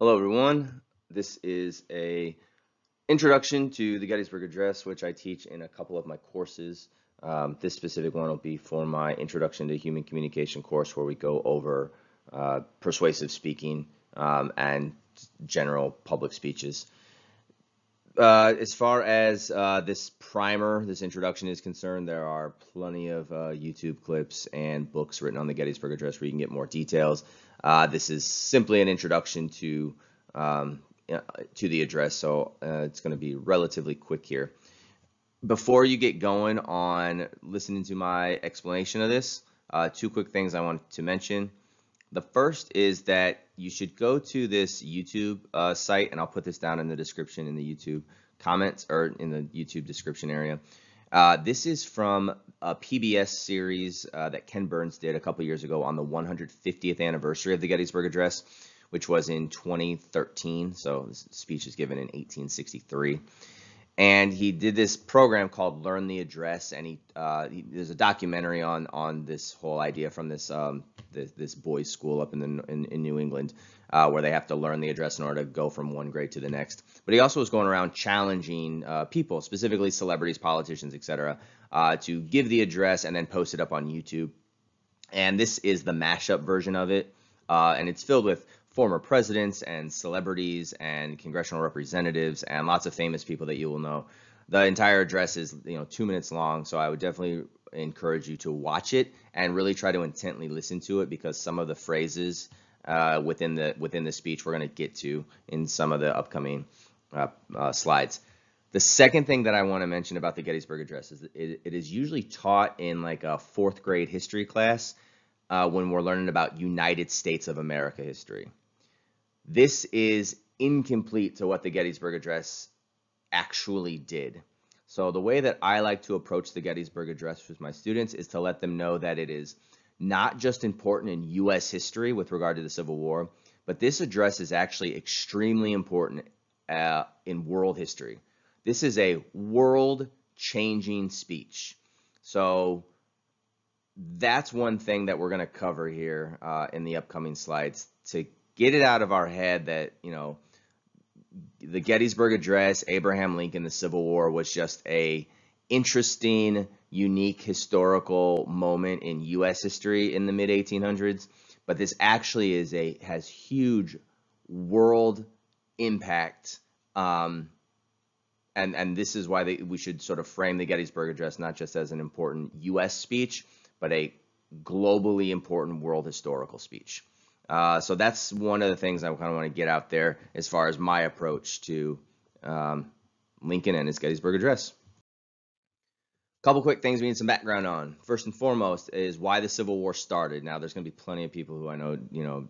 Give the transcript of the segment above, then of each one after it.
Hello, everyone. This is a introduction to the Gettysburg Address, which I teach in a couple of my courses. Um, this specific one will be for my Introduction to Human Communication course, where we go over uh, persuasive speaking um, and general public speeches. Uh, as far as uh, this primer, this introduction is concerned, there are plenty of uh, YouTube clips and books written on the Gettysburg Address where you can get more details. Uh, this is simply an introduction to um, to the address, so uh, it's going to be relatively quick here. Before you get going on listening to my explanation of this, uh, two quick things I want to mention. The first is that you should go to this YouTube uh, site, and I'll put this down in the description in the YouTube comments or in the YouTube description area. Uh, this is from a PBS series uh, that Ken Burns did a couple years ago on the 150th anniversary of the Gettysburg Address, which was in 2013. So this speech is given in 1863 and he did this program called Learn the Address, and he, uh, he there's a documentary on on this whole idea from this um, this, this boys' school up in the in, in New England, uh, where they have to learn the address in order to go from one grade to the next. But he also was going around challenging uh, people, specifically celebrities, politicians, etc., uh, to give the address and then post it up on YouTube. And this is the mashup version of it, uh, and it's filled with former presidents and celebrities and congressional representatives and lots of famous people that you will know. The entire address is, you know, two minutes long, so I would definitely encourage you to watch it and really try to intently listen to it because some of the phrases uh, within the within the speech we're going to get to in some of the upcoming uh, uh, slides. The second thing that I want to mention about the Gettysburg Address is it, it is usually taught in like a fourth grade history class uh, when we're learning about United States of America history. This is incomplete to what the Gettysburg Address actually did. So the way that I like to approach the Gettysburg Address with my students is to let them know that it is not just important in U.S. history with regard to the Civil War, but this address is actually extremely important uh, in world history. This is a world-changing speech. So that's one thing that we're going to cover here uh, in the upcoming slides to get it out of our head that, you know, the Gettysburg Address, Abraham Lincoln, the Civil War was just a interesting, unique historical moment in U.S. history in the mid 1800s. But this actually is a has huge world impact, um, and and this is why they, we should sort of frame the Gettysburg Address not just as an important U.S. speech, but a globally important world historical speech. Uh, so that's one of the things I kind of want to get out there as far as my approach to um, Lincoln and his Gettysburg Address. Couple quick things we need some background on. First and foremost is why the Civil War started. Now, there's going to be plenty of people who I know, you know,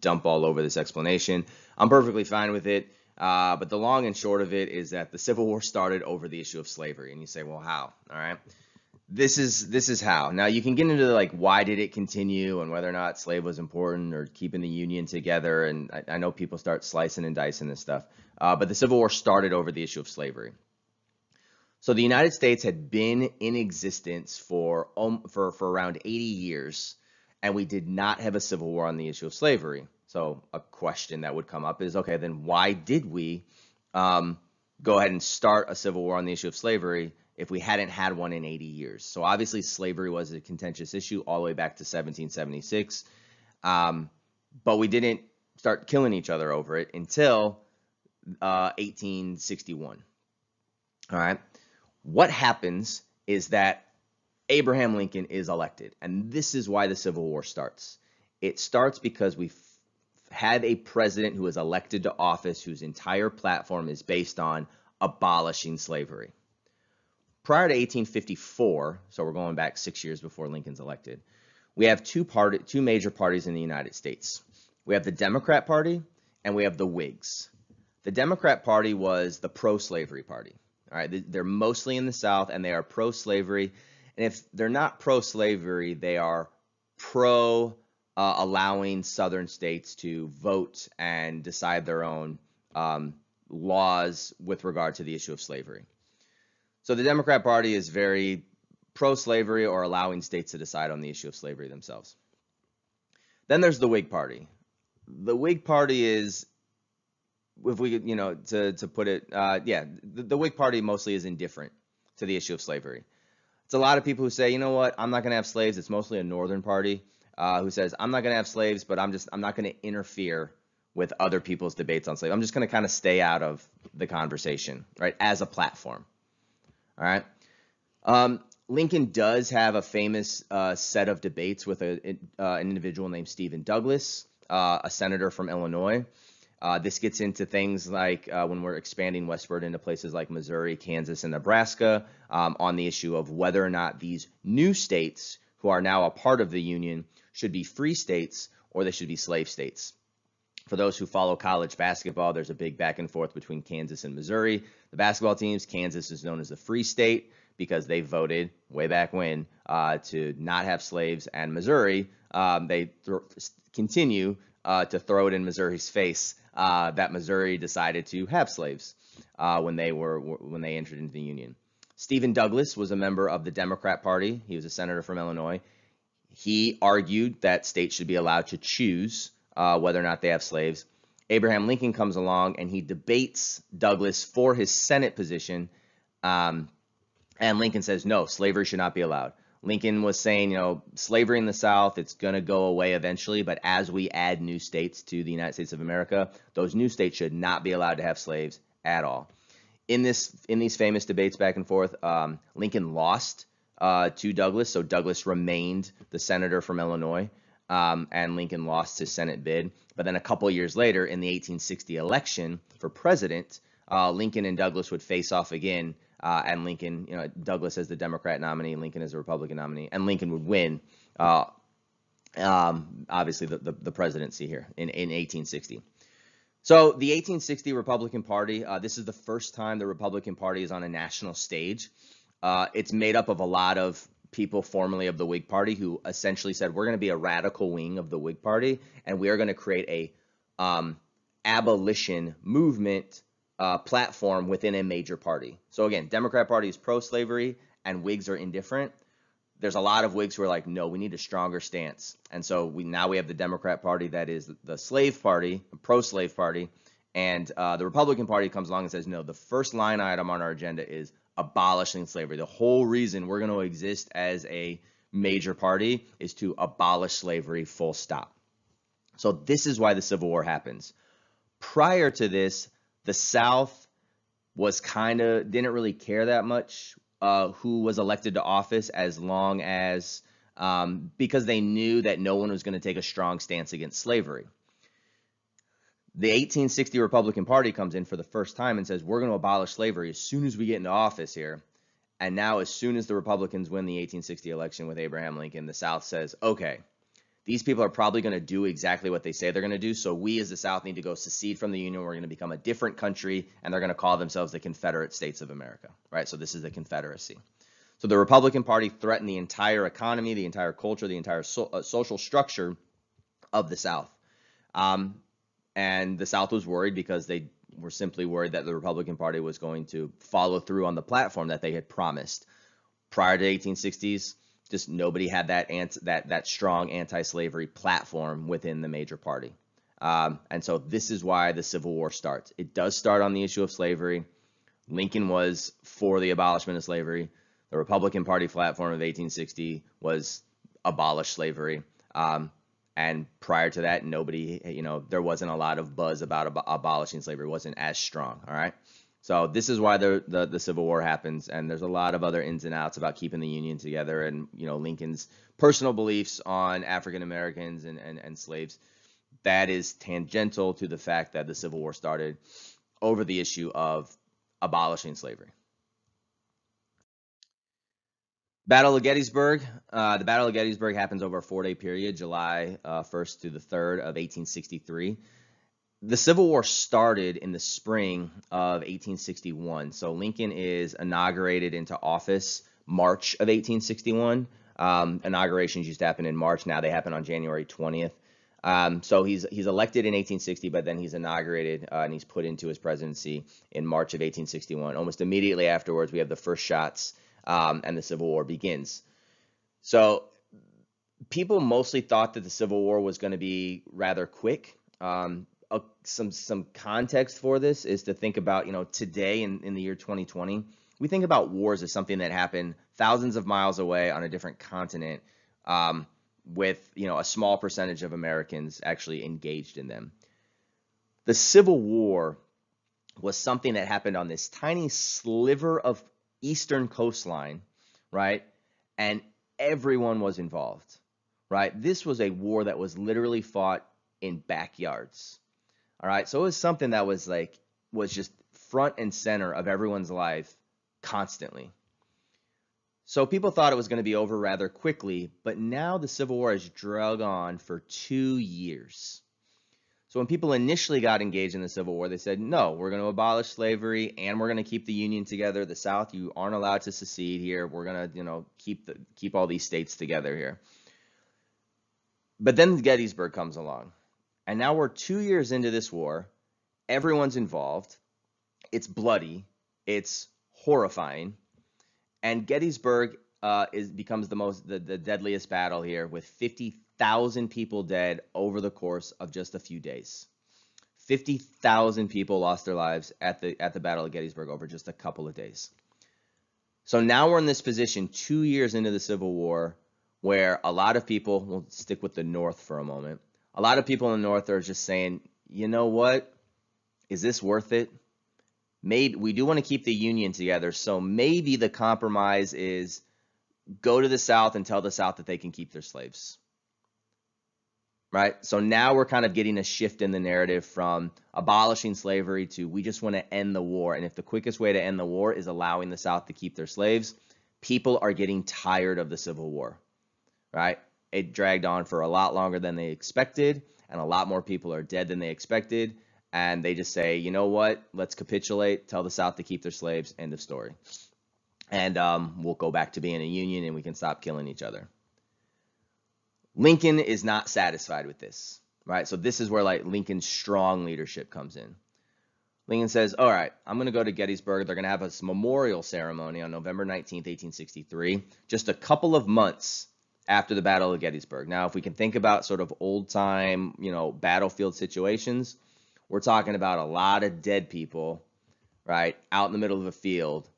dump all over this explanation. I'm perfectly fine with it. Uh, but the long and short of it is that the Civil War started over the issue of slavery. And you say, well, how? All right this is this is how. Now you can get into the, like why did it continue and whether or not slave was important or keeping the union together. And I, I know people start slicing and dicing this stuff. Uh, but the Civil War started over the issue of slavery. So the United States had been in existence for um, for for around 80 years, and we did not have a civil war on the issue of slavery. So a question that would come up is, okay, then why did we um, go ahead and start a civil war on the issue of slavery if we hadn't had one in 80 years. So obviously slavery was a contentious issue all the way back to 1776. Um, but we didn't start killing each other over it until uh, 1861. All right. What happens is that Abraham Lincoln is elected. And this is why the Civil War starts. It starts because we had a president who was elected to office whose entire platform is based on abolishing slavery prior to 1854, so we're going back six years before Lincoln's elected, we have two party, two major parties in the United States. We have the Democrat Party and we have the Whigs. The Democrat Party was the pro-slavery party. All right, they're mostly in the South and they are pro-slavery. And if they're not pro-slavery, they are pro uh, allowing Southern states to vote and decide their own um, laws with regard to the issue of slavery. So the Democrat Party is very pro-slavery or allowing states to decide on the issue of slavery themselves. Then there's the Whig Party. The Whig Party is if we you know, to, to put it, uh, yeah, the, the Whig Party mostly is indifferent to the issue of slavery. It's a lot of people who say, you know what, I'm not going to have slaves. It's mostly a Northern party uh, who says, I'm not going to have slaves, but I'm just, I'm not going to interfere with other people's debates on slavery. I'm just going to kind of stay out of the conversation, right, as a platform. All right. Um, Lincoln does have a famous uh, set of debates with a, uh, an individual named Stephen Douglas, uh, a senator from Illinois. Uh, this gets into things like uh, when we're expanding westward into places like Missouri, Kansas, and Nebraska um, on the issue of whether or not these new states who are now a part of the Union should be free states or they should be slave states. For those who follow college basketball, there's a big back and forth between Kansas and Missouri. The basketball teams, Kansas is known as the free state because they voted way back when uh, to not have slaves, and Missouri, um, they th- continue uh, to throw it in Missouri's face uh, that Missouri decided to have slaves uh, when they were when they entered into the Union. Stephen Douglas was a member of the Democrat Party. He was a senator from Illinois. He argued that states should be allowed to choose uh, whether or not they have slaves. Abraham Lincoln comes along and he debates Douglas for his Senate position. Um, and Lincoln says, no, slavery should not be allowed. Lincoln was saying, you know, slavery in the South, it's going to go away eventually, but as we add new states to the United States of America, those new states should not be allowed to have slaves at all. In this, in these famous debates back and forth, um, Lincoln lost uh, to Douglas, so Douglas remained the senator from Illinois, um, and Lincoln lost his Senate bid. But then a couple years later, in the 1860 election for president, uh, Lincoln and Douglas would face off again uh, and Lincoln, you know, Douglas as the Democrat nominee, Lincoln as a Republican nominee, and Lincoln would win, uh, um, obviously, the, the, the, presidency here in, in 1860. So the 1860 Republican Party, uh, this is the first time the Republican Party is on a national stage. Uh, it's made up of a lot of people formerly of the Whig Party who essentially said, we're going to be a radical wing of the Whig Party, and we are going to create a um, abolition movement uh, platform within a major party. So again, Democrat Party is pro-slavery and Whigs are indifferent. There's a lot of Whigs who are like, no, we need a stronger stance. And so we now we have the Democrat Party that is the slave party, pro-slave party, and uh, the Republican Party comes along and says, no, the first line item on our agenda is abolishing slavery. The whole reason we're going to exist as a major party is to abolish slavery, full stop. So this is why the Civil War happens. Prior to this, the South was kind of didn't really care that much uh, who was elected to office as long as um, because they knew that no one was going to take a strong stance against slavery. The 1860 Republican Party comes in for the first time and says, We're going to abolish slavery as soon as we get into office here. And now, as soon as the Republicans win the 1860 election with Abraham Lincoln, the South says, Okay, these people are probably going to do exactly what they say they're going to do. So we as the South need to go secede from the Union. We're going to become a different country, and they're going to call themselves the Confederate States of America, right? So this is the Confederacy. So the Republican Party threatened the entire economy, the entire culture, the entire so, uh, social structure of the South. Um, and the South was worried because they were simply worried that the Republican Party was going to follow through on the platform that they had promised. Prior to 1860s, just nobody had that anti, that that strong anti-slavery platform within the major party. Um, and so this is why the Civil War starts. It does start on the issue of slavery. Lincoln was for the abolishment of slavery. The Republican Party platform of 1860 was abolish slavery. Um, and prior to that, nobody, you know, there wasn't a lot of buzz about ab- abolishing slavery. It wasn't as strong. All right. So this is why the, the, the Civil War happens, and there's a lot of other ins and outs about keeping the Union together, and you know Lincoln's personal beliefs on African Americans and, and, and slaves. That is tangential to the fact that the Civil War started over the issue of abolishing slavery. Battle of Gettysburg. Uh, the Battle of Gettysburg happens over a four-day period, July uh, 1st to the 3rd of 1863 the Civil War started in the spring of 1861. So Lincoln is inaugurated into office March of 1861. Um, inaugurations used to happen in March. Now they happen on January 20th. Um, so he's he's elected in 1860, but then he's inaugurated uh, and he's put into his presidency in March of 1861. Almost immediately afterwards, we have the first shots um, and the Civil War begins. So people mostly thought that the Civil War was going to be rather quick. Um, a, some some context for this is to think about you know today in, in the year 2020 we think about wars as something that happened thousands of miles away on a different continent um, with you know a small percentage of Americans actually engaged in them. The Civil War was something that happened on this tiny sliver of eastern coastline, right? And everyone was involved, right? This was a war that was literally fought in backyards. All right. So it was something that was like, was just front and center of everyone's life constantly. So people thought it was going to be over rather quickly, but now the Civil War has drug on for two years. So when people initially got engaged in the Civil War, they said, no, we're going to abolish slavery and we're going to keep the Union together. The South, you aren't allowed to secede here. We're going to, you know, keep the keep all these states together here. But then Gettysburg comes along. And now we're two years into this war. Everyone's involved. It's bloody. It's horrifying. And Gettysburg uh, is becomes the most the, the deadliest battle here with 50,000 people dead over the course of just a few days. 50,000 people lost their lives at the at the Battle of Gettysburg over just a couple of days. So now we're in this position 2 years into the Civil War where a lot of people, we'll stick with the North for a moment. A lot of people in the North are just saying, "You know what? Is this worth it?" Maybe we do want to keep the Union together, so maybe the compromise is go to the South and tell the South that they can keep their slaves right? So now we're kind of getting a shift in the narrative from abolishing slavery to we just want to end the war. And if the quickest way to end the war is allowing the South to keep their slaves, people are getting tired of the Civil War, right? It dragged on for a lot longer than they expected, and a lot more people are dead than they expected. And they just say, you know what? Let's capitulate, tell the South to keep their slaves, end of story. And um, we'll go back to being a union and we can stop killing each other. Lincoln is not satisfied with this, right? So this is where like Lincoln's strong leadership comes in. Lincoln says, all right, I'm going to go to Gettysburg. They're going to have a memorial ceremony on November 19th, 1863, just a couple of months after the Battle of Gettysburg. Now, if we can think about sort of old time, you know, battlefield situations, we're talking about a lot of dead people, right, out in the middle of a field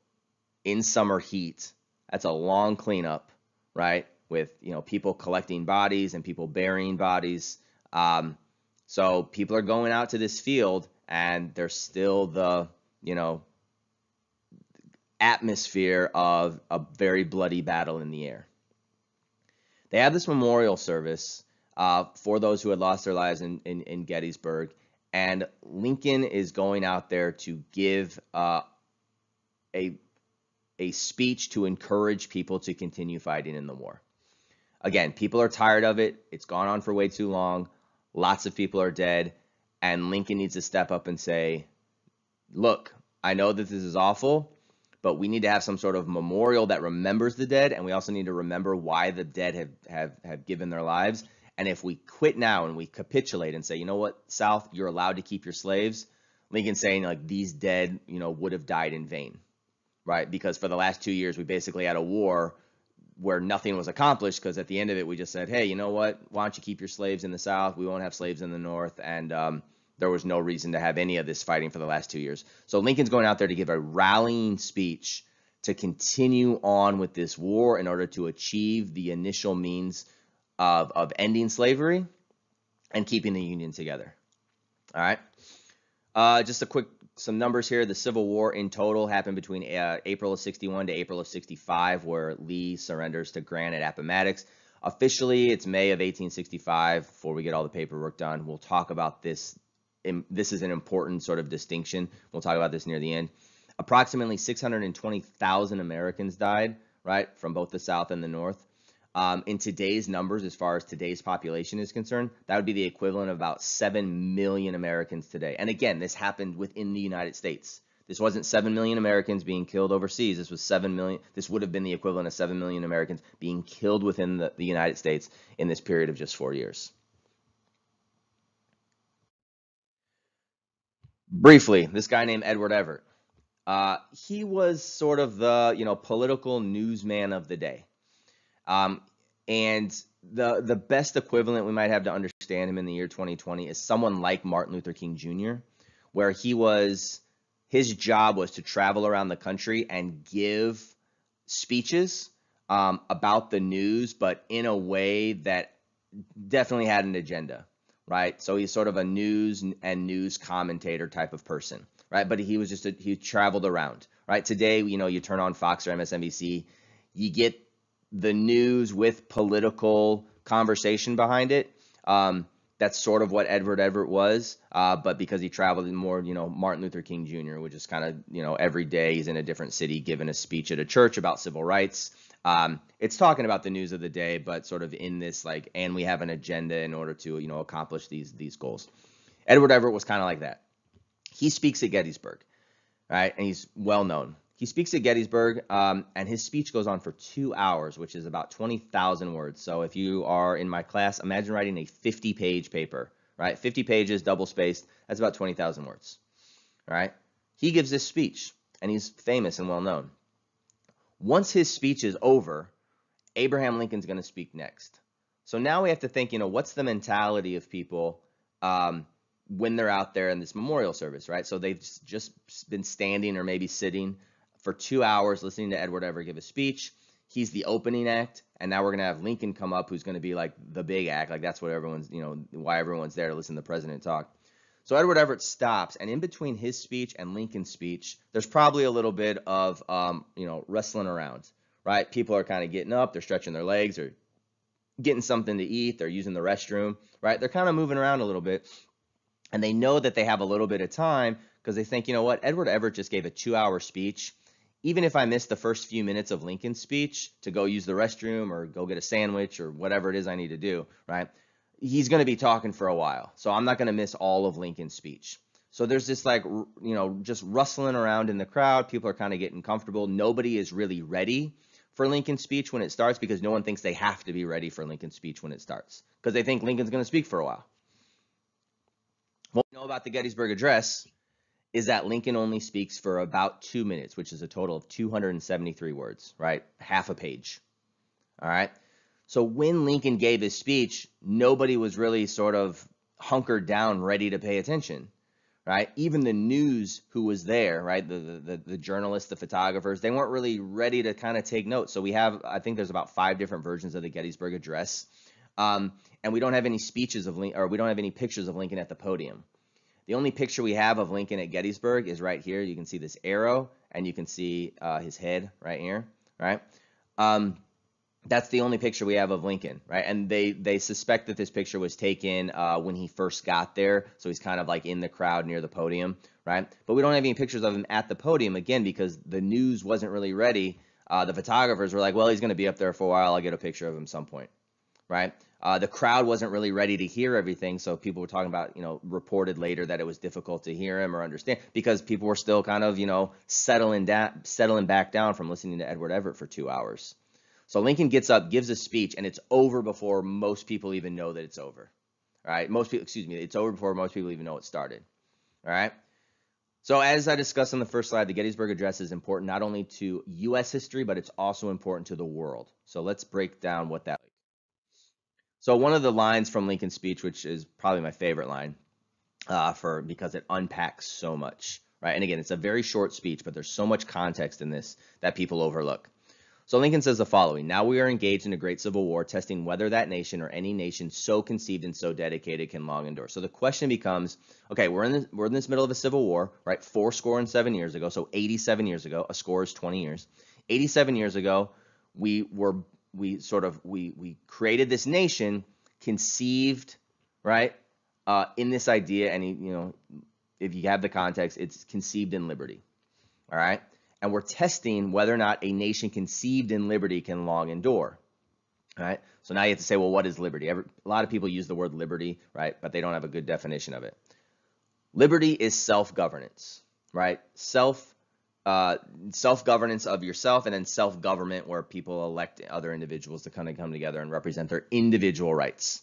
in summer heat. That's a long cleanup, right? with you know people collecting bodies and people burying bodies. Um, so people are going out to this field, and there's still the you know atmosphere of a very bloody battle in the air. They have this memorial service uh, for those who had lost their lives in, in, in, Gettysburg, and Lincoln is going out there to give uh, a a speech to encourage people to continue fighting in the war. Again, people are tired of it. It's gone on for way too long. Lots of people are dead. And Lincoln needs to step up and say, look, I know that this is awful, but we need to have some sort of memorial that remembers the dead. And we also need to remember why the dead have, have, have given their lives. And if we quit now and we capitulate and say, you know what, South, you're allowed to keep your slaves, Lincoln saying like these dead, you know, would have died in vain, right? Because for the last two years, we basically had a war where nothing was accomplished because at the end of it we just said hey you know what why don't you keep your slaves in the south we won't have slaves in the north and um, there was no reason to have any of this fighting for the last two years so lincoln's going out there to give a rallying speech to continue on with this war in order to achieve the initial means of, of ending slavery and keeping the union together all right uh, just a quick some numbers here. The Civil War in total happened between uh, April of 61 to April of 65, where Lee surrenders to Grant at Appomattox. Officially, it's May of 1865 before we get all the paperwork done. We'll talk about this. This is an important sort of distinction. We'll talk about this near the end. Approximately 620,000 Americans died, right, from both the South and the North. Um, in today's numbers, as far as today's population is concerned, that would be the equivalent of about 7 million Americans today. And again, this happened within the United States. This wasn't 7 million Americans being killed overseas. This was 7 million. This would have been the equivalent of 7 million Americans being killed within the, the United States in this period of just four years. Briefly, this guy named Edward Everett. Uh, he was sort of the, you know, political newsman of the day. Um, and the the best equivalent we might have to understand him in the year 2020 is someone like Martin Luther King Jr., where he was his job was to travel around the country and give speeches um, about the news, but in a way that definitely had an agenda, right? So he's sort of a news and news commentator type of person, right? But he was just a, he traveled around, right? Today, you know, you turn on Fox or MSNBC, you get the news with political conversation behind it. Um, that's sort of what Edward Everett was, uh, but because he traveled more, you know, Martin Luther King Jr., which is kind of, you know, every day he's in a different city giving a speech at a church about civil rights. Um, it's talking about the news of the day, but sort of in this like, and we have an agenda in order to, you know, accomplish these these goals. Edward Everett was kind of like that. He speaks at Gettysburg, right, and he's well known. He speaks at Gettysburg, um, and his speech goes on for two hours, which is about 20,000 words. So if you are in my class, imagine writing a 50-page paper, right? 50 pages, double spaced. That's about 20,000 words, right? He gives this speech, and he's famous and well known. Once his speech is over, Abraham Lincoln's going to speak next. So now we have to think, you know, what's the mentality of people um, when they're out there in this memorial service, right? So they've just been standing or maybe sitting for two hours listening to Edward Everett give a speech. He's the opening act, and now we're gonna have Lincoln come up, who's gonna be like the big act. Like that's what everyone's, you know, why everyone's there to listen to the president talk. So Edward Everett stops, and in between his speech and Lincoln's speech, there's probably a little bit of, um, you know, wrestling around, right? People are kind of getting up, they're stretching their legs, or getting something to eat, they're using the restroom, right? They're kind of moving around a little bit, and they know that they have a little bit of time because they think, you know what, Edward Everett just gave a two-hour speech even if I miss the first few minutes of Lincoln's speech to go use the restroom or go get a sandwich or whatever it is I need to do, right? He's going to be talking for a while. So I'm not going to miss all of Lincoln's speech. So there's this like, you know, just rustling around in the crowd. People are kind of getting comfortable. Nobody is really ready for Lincoln's speech when it starts because no one thinks they have to be ready for Lincoln's speech when it starts because they think Lincoln's going to speak for a while. What we know about the Gettysburg Address is that Lincoln only speaks for about two minutes, which is a total of 273 words, right? Half a page. All right. So when Lincoln gave his speech, nobody was really sort of hunkered down, ready to pay attention, right? Even the news who was there, right? The, the, the journalists, the photographers, they weren't really ready to kind of take notes. So we have, I think there's about five different versions of the Gettysburg Address. Um, and we don't have any speeches of Lincoln, or we don't have any pictures of Lincoln at the podium. The only picture we have of Lincoln at Gettysburg is right here. You can see this arrow, and you can see uh, his head right here, right? Um, that's the only picture we have of Lincoln, right? And they they suspect that this picture was taken uh, when he first got there, so he's kind of like in the crowd near the podium, right? But we don't have any pictures of him at the podium again because the news wasn't really ready. Uh, the photographers were like, "Well, he's going to be up there for a while. I'll get a picture of him some point," right? Uh, the crowd wasn't really ready to hear everything, so people were talking about, you know, reported later that it was difficult to hear him or understand because people were still kind of, you know, settling down, settling back down from listening to Edward Everett for two hours. So Lincoln gets up, gives a speech, and it's over before most people even know that it's over. All right, most people, excuse me, it's over before most people even know it started. All right. So as I discussed on the first slide, the Gettysburg Address is important not only to U.S. history, but it's also important to the world. So let's break down what that. So one of the lines from Lincoln's speech, which is probably my favorite line, uh, for because it unpacks so much, right? And again, it's a very short speech, but there's so much context in this that people overlook. So Lincoln says the following: Now we are engaged in a great civil war, testing whether that nation or any nation so conceived and so dedicated can long endure. So the question becomes: Okay, we're in this, we're in this middle of a civil war, right? Four score and seven years ago, so 87 years ago. A score is 20 years. 87 years ago, we were we sort of we we created this nation conceived right uh, in this idea and you know if you have the context it's conceived in liberty all right and we're testing whether or not a nation conceived in liberty can long endure right? So now you have to say well what is liberty? Every, a lot of people use the word liberty right? But they don't have a good definition of it. Liberty is self-governance right? Self uh, self-governance of yourself and then self-government where people elect other individuals to kind of come together and represent their individual rights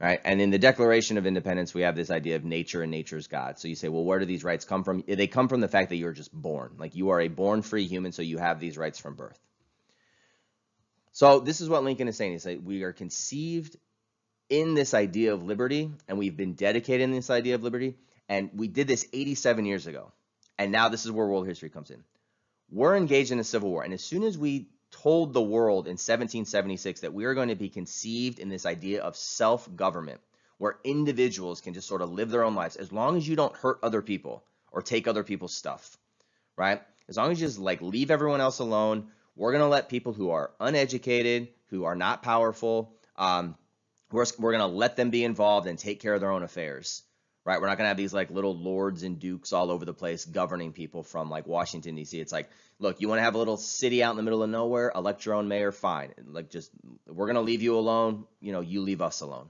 right and in the declaration of independence we have this idea of nature and nature's god so you say well where do these rights come from they come from the fact that you're just born like you are a born free human so you have these rights from birth So this is what Lincoln is saying. He's like, we are conceived in this idea of liberty, and we've been dedicated in this idea of liberty, and we did this 87 years ago. And now this is where world history comes in. We're engaged in a civil war, and as soon as we told the world in 1776 that we are going to be conceived in this idea of self-government, where individuals can just sort of live their own lives as long as you don't hurt other people or take other people's stuff, right? As long as you just like leave everyone else alone, we're going to let people who are uneducated, who are not powerful, um, we're, we're going to let them be involved and take care of their own affairs, right? We're not going to have these like little lords and dukes all over the place governing people from like Washington, D.C. It's like, look, you want to have a little city out in the middle of nowhere, elect your own mayor, fine. Like, just we're going to leave you alone, you know, you leave us alone.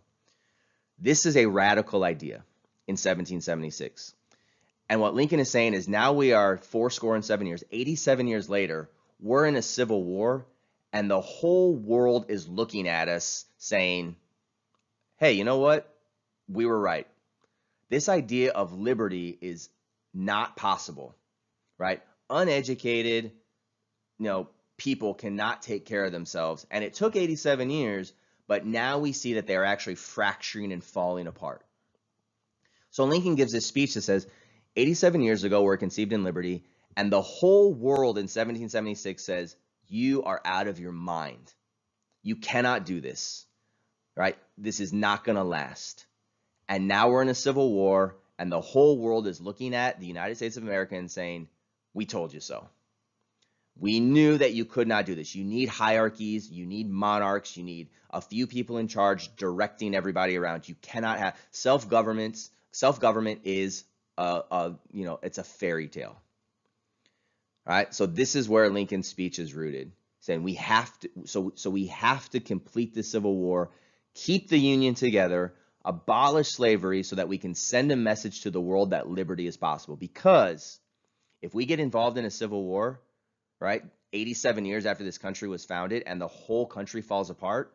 This is a radical idea in 1776. And what Lincoln is saying is now we are four score and seven years, 87 years later, we're in a civil war, and the whole world is looking at us saying, hey, you know what? We were right. This idea of liberty is not possible, right? Uneducated, you know, people cannot take care of themselves. And it took 87 years, but now we see that they are actually fracturing and falling apart. So Lincoln gives this speech that says, 87 years ago, we're conceived in liberty, and the whole world in 1776 says, You are out of your mind. You cannot do this, right? This is not going to last. And now we're in a civil war, and the whole world is looking at the United States of America and saying, We told you so. We knew that you could not do this. You need hierarchies, you need monarchs, you need a few people in charge directing everybody around. You cannot have self governments. Self-government is a, a you know, it's a fairy tale. All right, so this is where Lincoln's speech is rooted, saying we have to, so so we have to complete the Civil War, keep the Union together, abolish slavery, so that we can send a message to the world that liberty is possible. Because if we get involved in a civil war, right, 87 years after this country was founded, and the whole country falls apart,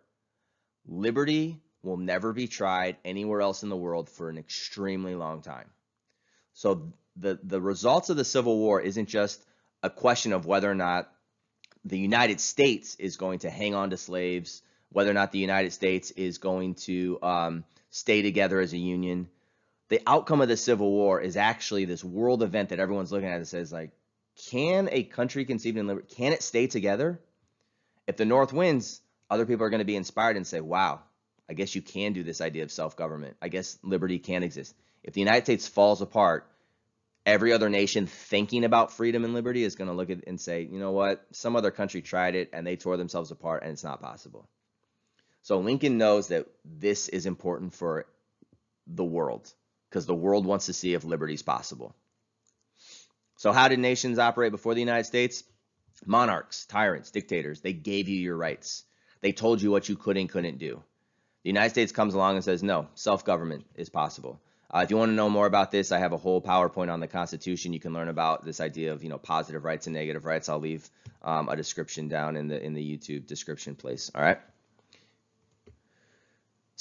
liberty will never be tried anywhere else in the world for an extremely long time. So the the results of the Civil War isn't just a question of whether or not the United States is going to hang on to slaves, whether or not the United States is going to um, stay together as a union. The outcome of the Civil War is actually this world event that everyone's looking at and says, like, can a country conceived in liberty, can it stay together? If the North wins, other people are going to be inspired and say, wow, I guess you can do this idea of self-government. I guess liberty can exist. If the United States falls apart, every other nation thinking about freedom and liberty is going to look at and say, you know what, some other country tried it and they tore themselves apart and it's not possible. So Lincoln knows that this is important for the world because the world wants to see if liberty is possible. So how did nations operate before the United States? Monarchs, tyrants, dictators, they gave you your rights. They told you what you could and couldn't do. The United States comes along and says, no, self-government is possible. Uh, if you want to know more about this, I have a whole PowerPoint on the Constitution. You can learn about this idea of you know positive rights and negative rights. I'll leave um, a description down in the in the YouTube description place. All right.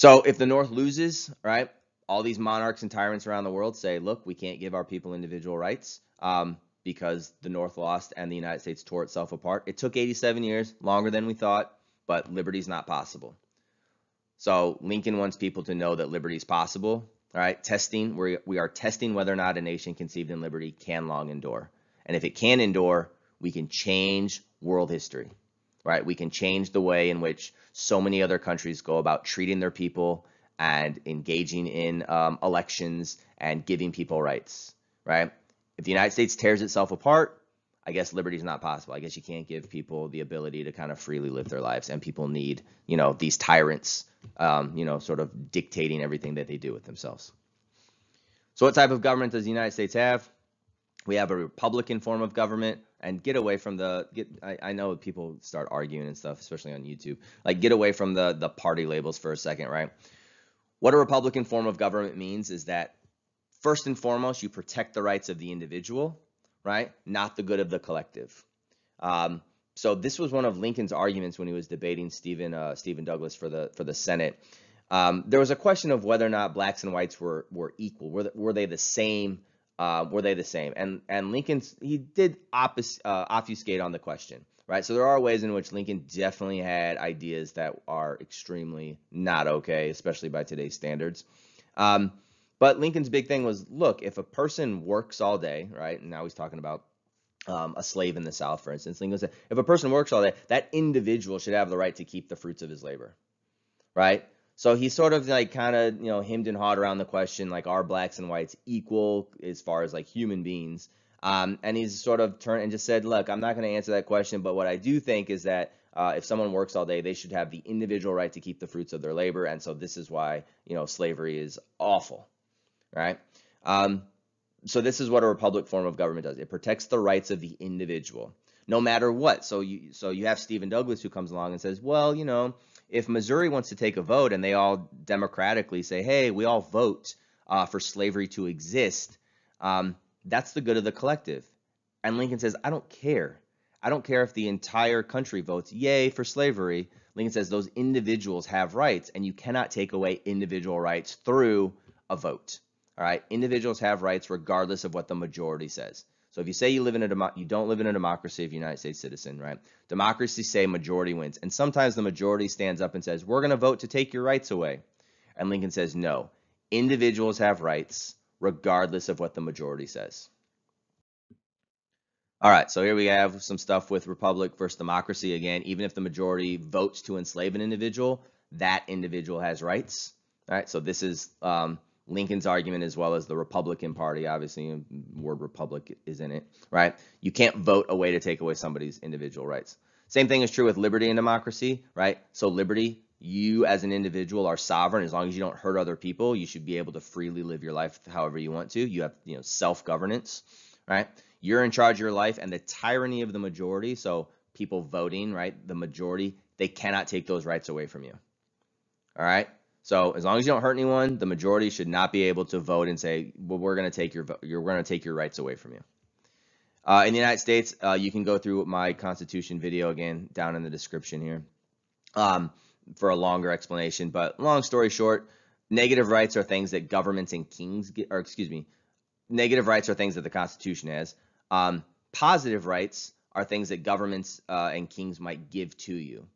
So if the North loses, right, all these monarchs and tyrants around the world say, look, we can't give our people individual rights um, because the North lost and the United States tore itself apart. It took 87 years, longer than we thought, but liberty's not possible. So Lincoln wants people to know that liberty is possible all right, testing, we we are testing whether or not a nation conceived in liberty can long endure. And if it can endure, we can change world history, right? We can change the way in which so many other countries go about treating their people and engaging in um, elections and giving people rights, right? If the United States tears itself apart, I guess liberty is not possible. I guess you can't give people the ability to kind of freely live their lives, and people need, you know, these tyrants um, you know, sort of dictating everything that they do with themselves. So what type of government does the United States have? We have a Republican form of government and get away from the get I, I, know people start arguing and stuff, especially on YouTube. Like get away from the the party labels for a second, right? What a Republican form of government means is that first and foremost, you protect the rights of the individual, right? Not the good of the collective. Um, so this was one of Lincoln's arguments when he was debating Stephen uh, Stephen Douglas for the for the Senate. Um, there was a question of whether or not blacks and whites were were equal. Were, were they the same? Uh, were they the same? And and Lincoln he did uh, obfuscate on the question, right? So there are ways in which Lincoln definitely had ideas that are extremely not okay, especially by today's standards. Um, but Lincoln's big thing was, look, if a person works all day, right? And now he's talking about um, a slave in the South, for instance. Lincoln said, if a person works all day, that individual should have the right to keep the fruits of his labor, right? So he sort of like kind of, you know, hemmed and hawed around the question, like, are blacks and whites equal as far as like human beings? Um, and he's sort of turned and just said, look, I'm not going to answer that question, but what I do think is that uh, if someone works all day, they should have the individual right to keep the fruits of their labor. And so this is why, you know, slavery is awful, right? Um, so this is what a republic form of government does. It protects the rights of the individual, no matter what. So you, so you have Stephen Douglas who comes along and says, well, you know, if Missouri wants to take a vote and they all democratically say, hey, we all vote uh, for slavery to exist, um, that's the good of the collective. And Lincoln says, I don't care. I don't care if the entire country votes yay for slavery. Lincoln says those individuals have rights, and you cannot take away individual rights through a vote. All right, individuals have rights regardless of what the majority says. So if you say you live in a demo- you don't live in a democracy a United States citizen, right? Democracy say majority wins. And sometimes the majority stands up and says, "We're going to vote to take your rights away." And Lincoln says, "No. Individuals have rights regardless of what the majority says." All right, so here we have some stuff with republic versus democracy again. Even if the majority votes to enslave an individual, that individual has rights. All right, so this is um, Lincoln's argument as well as the Republican Party. Obviously, word republic is in it, right? You can't vote a way to take away somebody's individual rights. Same thing is true with liberty and democracy, right? So liberty, you as an individual are sovereign as long as you don't hurt other people. You should be able to freely live your life however you want to. You have, you know, self-governance, right? You're in charge of your life, and the tyranny of the majority. So people voting, right? The majority, they cannot take those rights away from you. All right. So as long as you don't hurt anyone, the majority should not be able to vote and say, well, we're going to take your, you're going to take your rights away from you. Uh, in the United States, uh, you can go through my Constitution video again down in the description here um, for a longer explanation. But long story short, negative rights are things that governments and kings get, or excuse me, negative rights are things that the Constitution has. Um, positive rights are things that governments uh, and kings might give to you.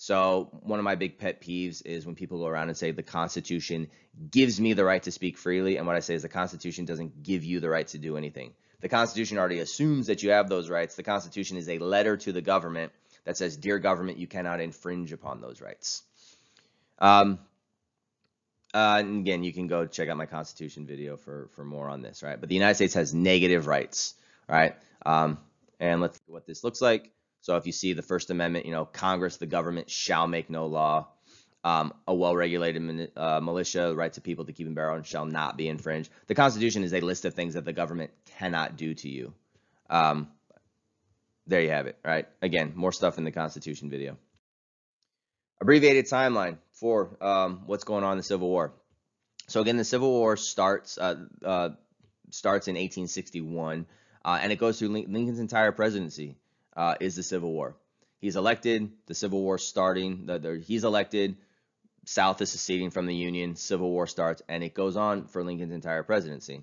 So one of my big pet peeves is when people go around and say the Constitution gives me the right to speak freely, and what I say is the Constitution doesn't give you the right to do anything. The Constitution already assumes that you have those rights. The Constitution is a letter to the government that says, "Dear government, you cannot infringe upon those rights." Um, uh, and again, you can go check out my Constitution video for for more on this, right? But the United States has negative rights, right? Um, and let's see what this looks like. So if you see the First Amendment, you know, Congress, the government shall make no law. Um, a well-regulated uh, militia, the right to people to keep and bear arms shall not be infringed. The Constitution is a list of things that the government cannot do to you. Um, there you have it, right? Again, more stuff in the Constitution video. Abbreviated timeline for um, what's going on in the Civil War. So again, the Civil War starts uh, uh, starts in 1861, uh, and it goes through Lincoln's entire presidency uh, is the Civil War. He's elected, the Civil War starting, the, the, he's elected, South is seceding from the Union, Civil War starts, and it goes on for Lincoln's entire presidency.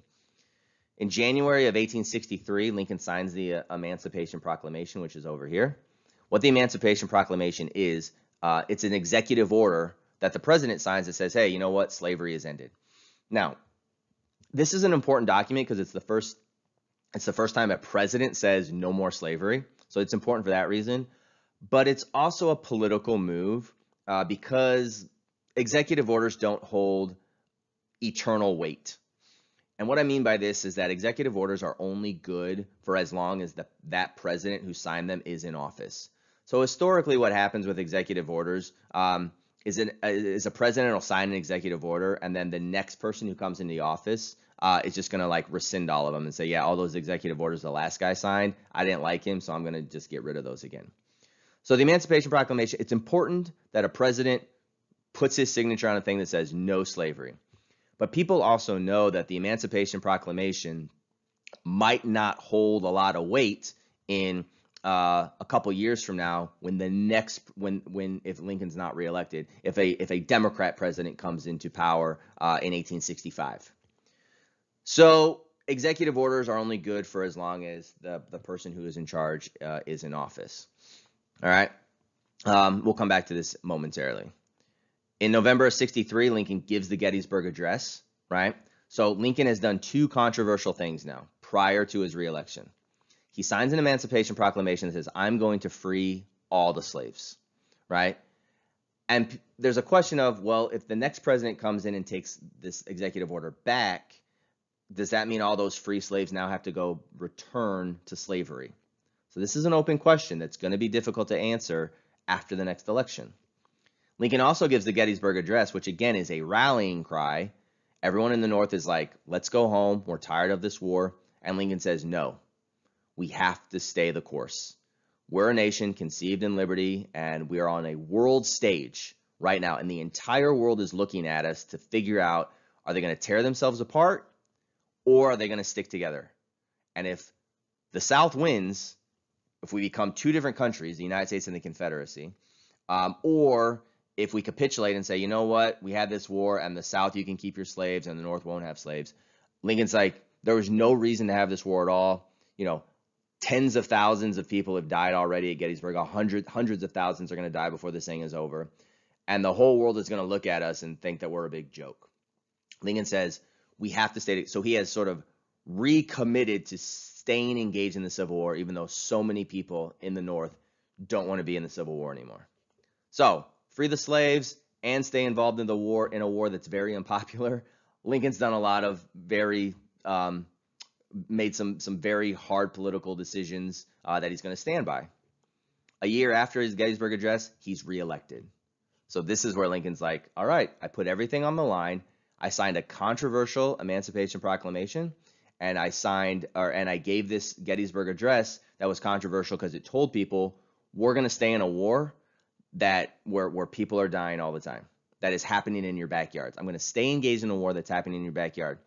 In January of 1863, Lincoln signs the uh, Emancipation Proclamation, which is over here. What the Emancipation Proclamation is, uh, it's an executive order that the president signs that says, hey, you know what, slavery is ended. Now, this is an important document because it's the first it's the first time a president says no more slavery. So it's important for that reason. But it's also a political move uh, because executive orders don't hold eternal weight. And what I mean by this is that executive orders are only good for as long as the, that president who signed them is in office. So historically, what happens with executive orders um, is, an, is a president will sign an executive order, and then the next person who comes into the office uh, is just going to like rescind all of them and say, yeah, all those executive orders the last guy signed, I didn't like him, so I'm going to just get rid of those again. So the Emancipation Proclamation, it's important that a president puts his signature on a thing that says no slavery. But people also know that the Emancipation Proclamation might not hold a lot of weight in uh, a couple years from now when the next when when if Lincoln's not reelected, if a if a Democrat president comes into power uh, in 1865. So executive orders are only good for as long as the, the person who is in charge uh, is in office. All right. Um, we'll come back to this momentarily. In November of 63, Lincoln gives the Gettysburg Address, right? So Lincoln has done two controversial things now prior to his reelection. He signs an Emancipation Proclamation that says, I'm going to free all the slaves, right? And there's a question of, well, if the next president comes in and takes this executive order back, does that mean all those free slaves now have to go return to slavery? So this is an open question that's going to be difficult to answer after the next election. Lincoln also gives the Gettysburg Address, which again is a rallying cry. Everyone in the North is like, let's go home. We're tired of this war. And Lincoln says, no, we have to stay the course. We're a nation conceived in liberty, and we are on a world stage right now. And the entire world is looking at us to figure out are they going to tear themselves apart or are they going to stick together? And if the South wins, if we become two different countries, the United States and the Confederacy, um, or if we capitulate and say, you know what, we had this war, and the South you can keep your slaves, and the North won't have slaves. Lincoln's like, there was no reason to have this war at all. You know, tens of thousands of people have died already at Gettysburg. Hundreds, hundreds of thousands are going to die before this thing is over, and the whole world is going to look at us and think that we're a big joke. Lincoln says we have to stay. So he has sort of recommitted to staying engaged in the Civil War, even though so many people in the North don't want to be in the Civil War anymore. So free the slaves and stay involved in the war in a war that's very unpopular. Lincoln's done a lot of very um, made some some very hard political decisions uh, that he's going to stand by. A year after his Gettysburg Address, he's reelected. So this is where Lincoln's like, all right, I put everything on the line. I signed a controversial Emancipation Proclamation, and I signed or and I gave this Gettysburg Address that was controversial because it told people we're going to stay in a war that where where people are dying all the time that is happening in your backyards. I'm going to stay engaged in a war that's happening in your backyard.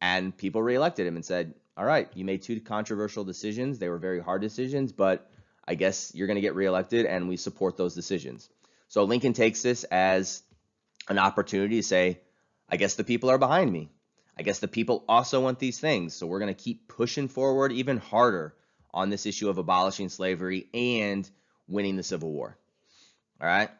And people reelected him and said, "All right, you made two controversial decisions. They were very hard decisions, but I guess you're going to get reelected and we support those decisions." So Lincoln takes this as an opportunity to say, I guess the people are behind me. I guess the people also want these things. So we're going to keep pushing forward even harder on this issue of abolishing slavery and winning the Civil War. All right.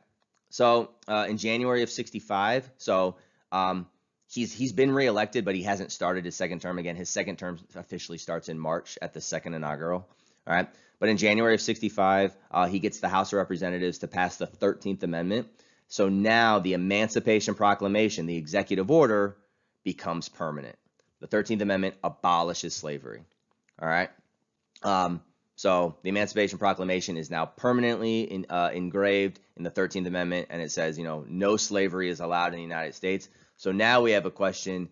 So uh, in January of 65, so um, he's he's been reelected, but he hasn't started his second term again. His second term officially starts in March at the second inaugural. All right. But in January of 65, uh, he gets the House of Representatives to pass the 13th Amendment. So now the Emancipation Proclamation, the executive order, becomes permanent. The 13th Amendment abolishes slavery. All right. Um, so the Emancipation Proclamation is now permanently in, uh, engraved in the 13th Amendment, and it says, you know, no slavery is allowed in the United States. So now we have a question: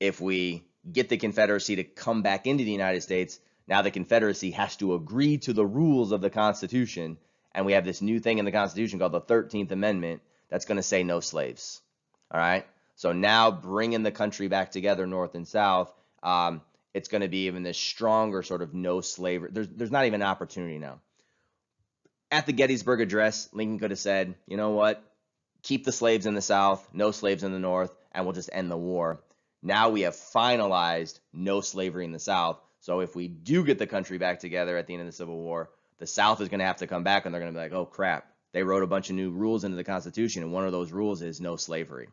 if we get the Confederacy to come back into the United States, now the Confederacy has to agree to the rules of the Constitution, and we have this new thing in the Constitution called the 13th Amendment that's going to say no slaves. All right. So now bringing the country back together, North and South. Um, it's going to be even this stronger sort of no slavery. There's there's not even an opportunity now. At the Gettysburg Address, Lincoln could have said, you know what, keep the slaves in the South, no slaves in the North, and we'll just end the war. Now we have finalized no slavery in the South. So if we do get the country back together at the end of the Civil War, the South is going to have to come back and they're going to be like, oh crap, they wrote a bunch of new rules into the Constitution, and one of those rules is no slavery.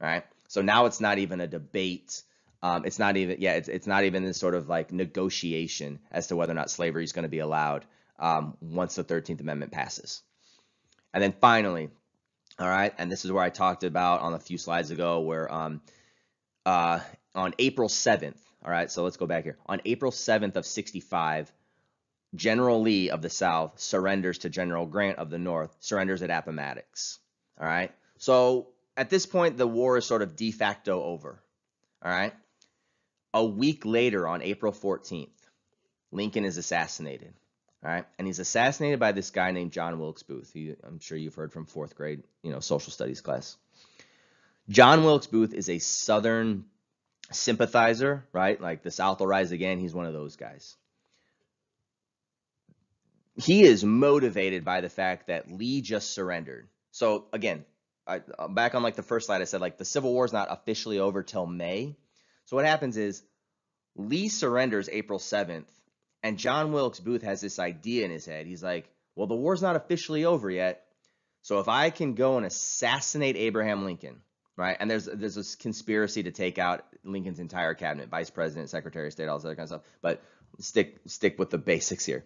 Right. So now it's not even a debate um, it's not even yeah it's, it's not even this sort of like negotiation as to whether or not slavery is going to be allowed um, once the 13th amendment passes and then finally all right and this is where i talked about on a few slides ago where um, uh, on april 7th all right so let's go back here on april 7th of 65 general lee of the south surrenders to general grant of the north surrenders at appomattox all right so at this point the war is sort of de facto over all right a week later, on April 14th, Lincoln is assassinated. All right, and he's assassinated by this guy named John Wilkes Booth. Who I'm sure you've heard from fourth grade, you know, social studies class. John Wilkes Booth is a Southern sympathizer, right? Like the South will rise again. He's one of those guys. He is motivated by the fact that Lee just surrendered. So again, I, uh, back on like the first slide, I said like the Civil War is not officially over till May. So what happens is Lee surrenders April 7th, and John Wilkes Booth has this idea in his head. He's like, Well, the war's not officially over yet. So if I can go and assassinate Abraham Lincoln, right? And there's there's this conspiracy to take out Lincoln's entire cabinet, vice president, secretary of state, all this other kind of stuff. But stick stick with the basics here.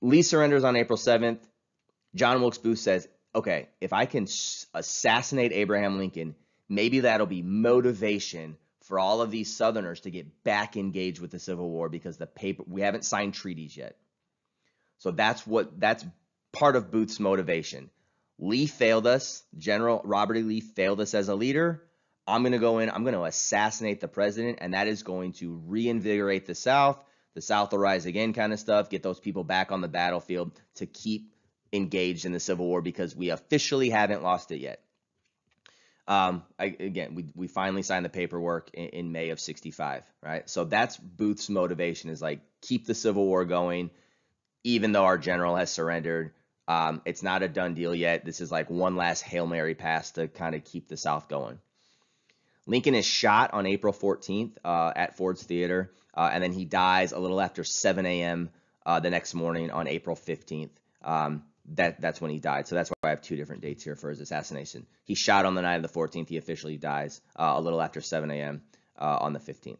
Lee surrenders on April 7th. John Wilkes Booth says, "Okay, if I can assassinate Abraham Lincoln, maybe that'll be motivation for all of these Southerners to get back engaged with the Civil War because the paper we haven't signed treaties yet." So that's what that's part of Booth's motivation. Lee failed us. General Robert E. Lee failed us as a leader. I'm going to go in, I'm going to assassinate the president, and that is going to reinvigorate the South. The South will rise again, kind of stuff, get those people back on the battlefield to keep engaged in the Civil War because we officially haven't lost it yet. Um, I, again, we, we finally signed the paperwork in, in May of 65, right? So that's Booth's motivation is like keep the Civil War going, even though our general has surrendered. Um, it's not a done deal yet. This is like one last Hail Mary pass to kind of keep the South going. Lincoln is shot on April 14th uh, at Ford's Theater, uh, and then he dies a little after 7 a.m. Uh, the next morning on April 15th. Um, that that's when he died. So that's why I have two different dates here for his assassination. He shot on the night of the 14th. He officially dies uh, a little after 7 a.m. Uh, on the 15th.